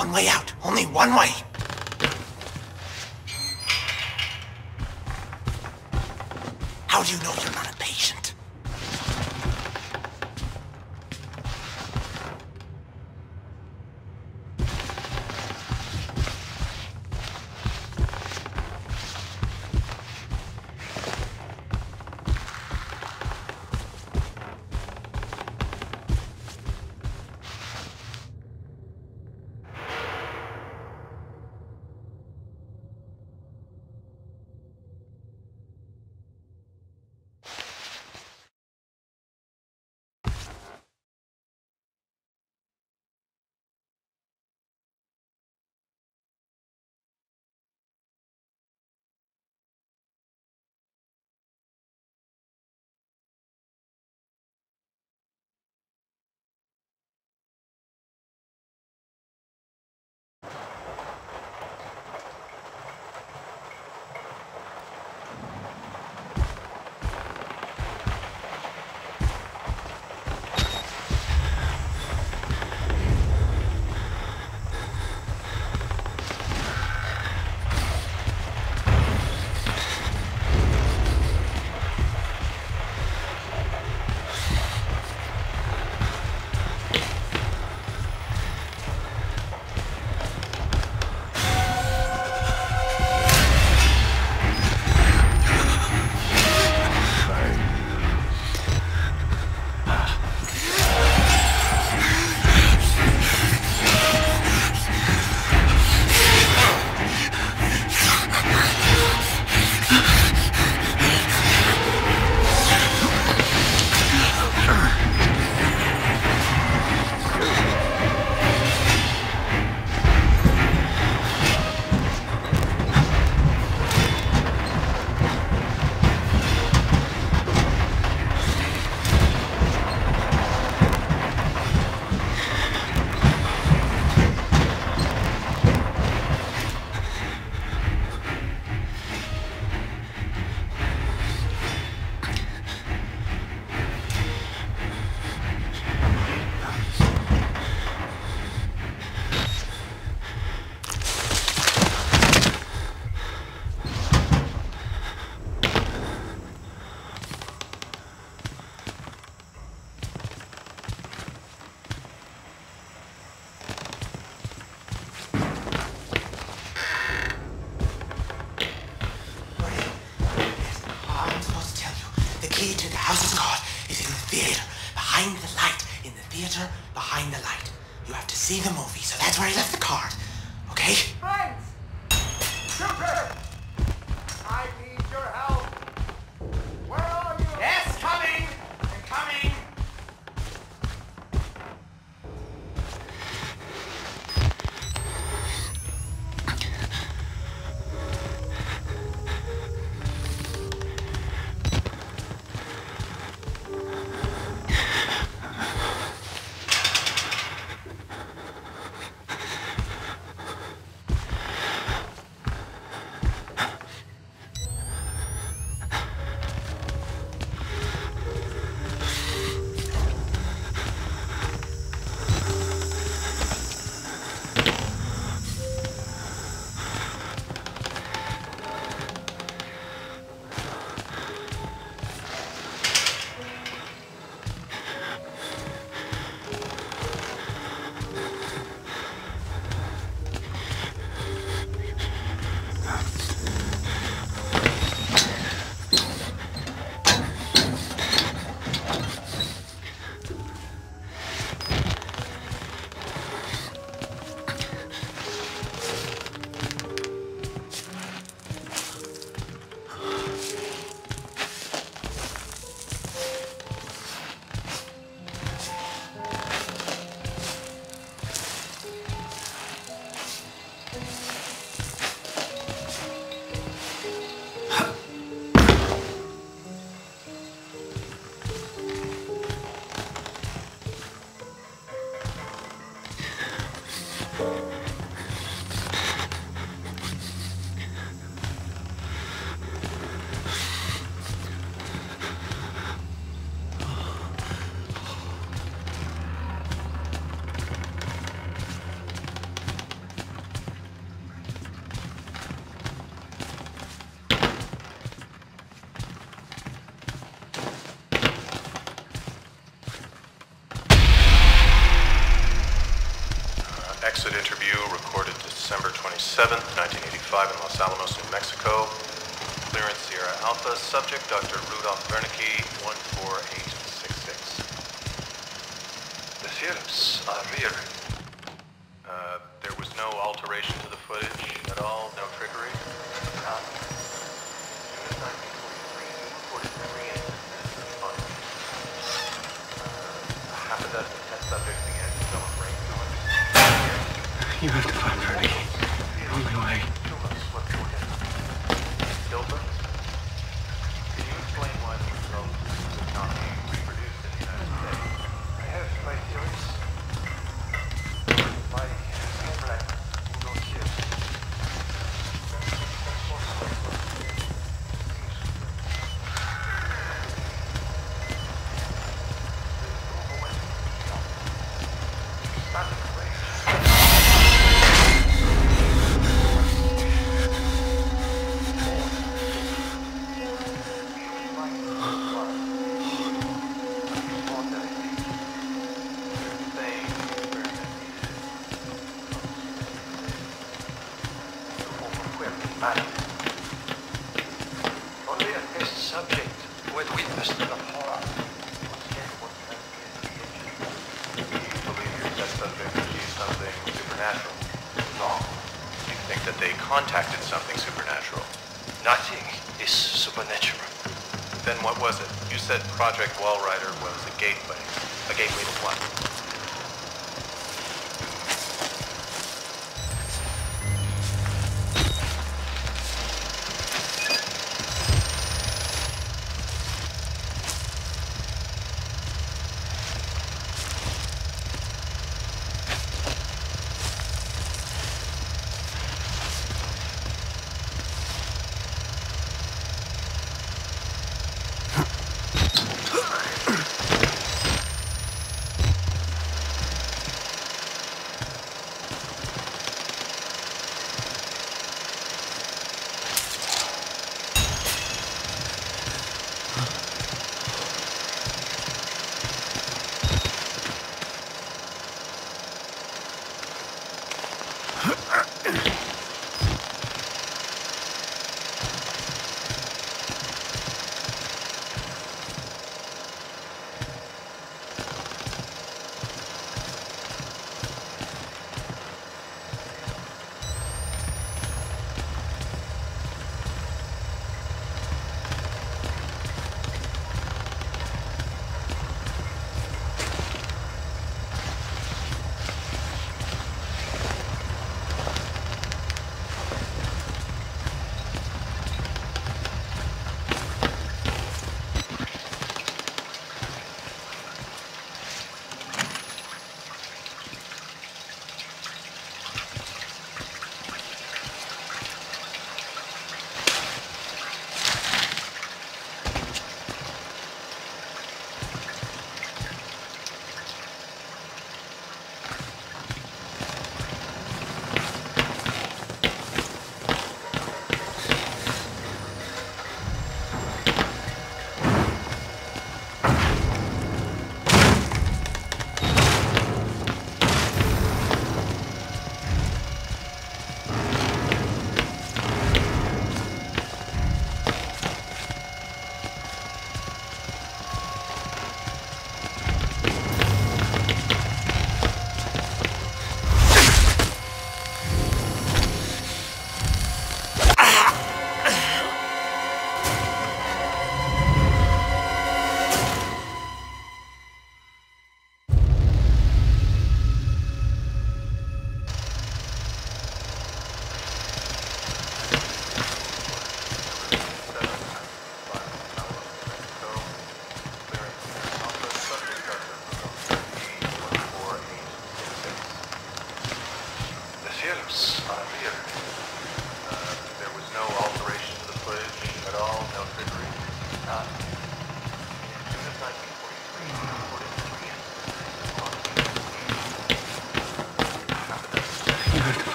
one way out. Only one way. subject Walrider was a gateway. A gateway to what?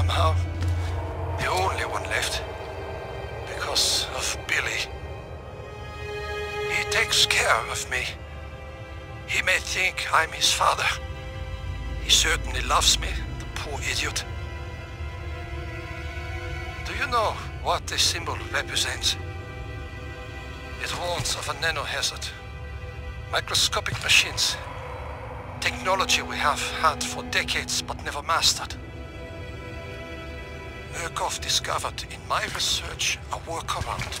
Somehow the only one left. Because of Billy. He takes care of me. He may think I'm his father. He certainly loves me, the poor idiot. Do you know what this symbol represents? It warns of a nanohazard. Microscopic machines. Technology we have had for decades but never mastered. Murkoff discovered in my research a workaround.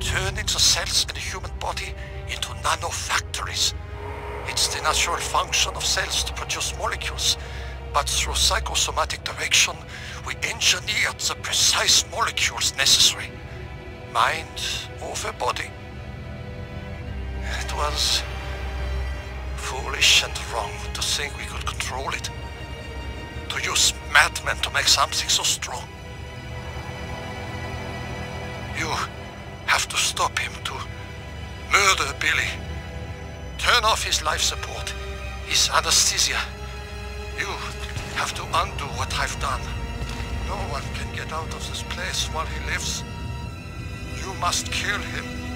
Turning the cells in the human body into nanofactories. It's the natural function of cells to produce molecules, but through psychosomatic direction, we engineered the precise molecules necessary. Mind over body. It was foolish and wrong to think we could control it. To use madmen to make something so strong. You have to stop him to murder Billy. Turn off his life support, his anesthesia. You have to undo what I've done. No one can get out of this place while he lives. You must kill him.